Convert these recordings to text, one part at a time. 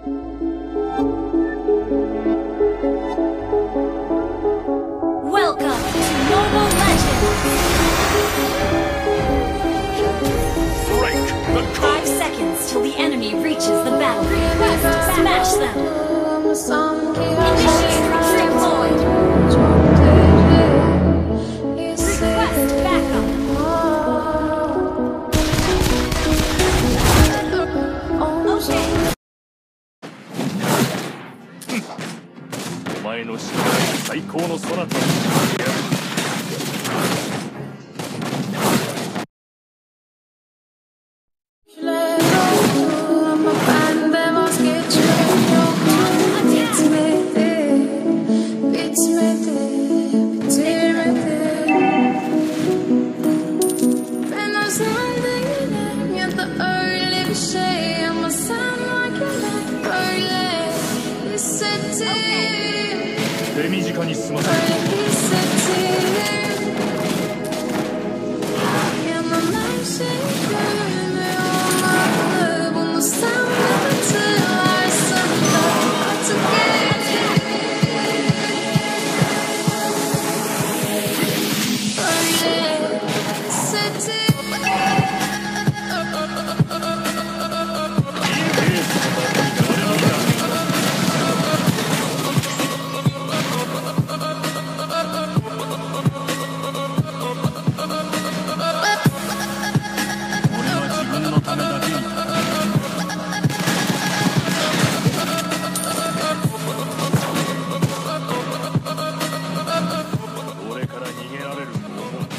Welcome to Mobile Legends! Five seconds till the enemy reaches the battlefield. Smash them! Initiate られる。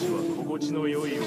しは心地の良い音。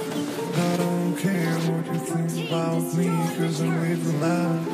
care what you think about me, cause I'm with from love.